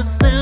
the sun.